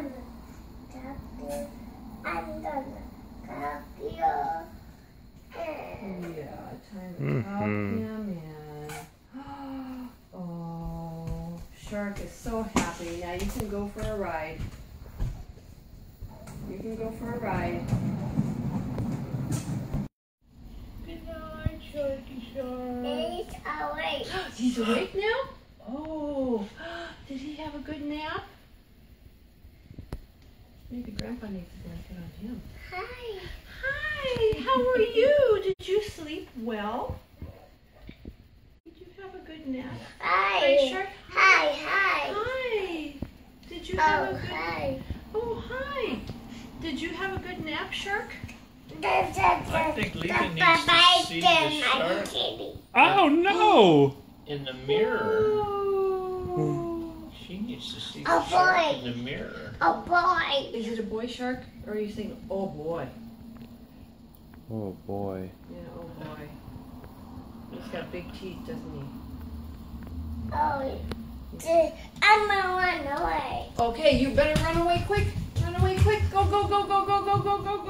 I'm gonna copy you. Yeah, time to Mhm. help in. Oh, Shark is so happy. Now you can go for a ride. You can go for a ride. Good night, Sharky Shark. He's awake. He's awake now? Oh, did he have a good nap? Maybe Grandpa needs to blanket on him. Hi. Hi, how are you? Did you sleep well? Did you have a good nap? Hi, Hi. Hi. Hi. Hi. Did you have oh, a Oh, good hi. Oh, hi. Did you have a good nap, Shark? I think Lita needs to see the shark Oh no! in the mirror. Oh. She needs to see Oh, the shark boy. in the mirror. Oh boy. Is it a boy shark? Or are you saying, oh boy? Oh boy. Yeah, oh boy. He's got big teeth, doesn't he? Oh. d- I'm gonna run away. Okay, you better run away quick. Run away quick. Go, go, go, go, go, go, go, go, go, go, go.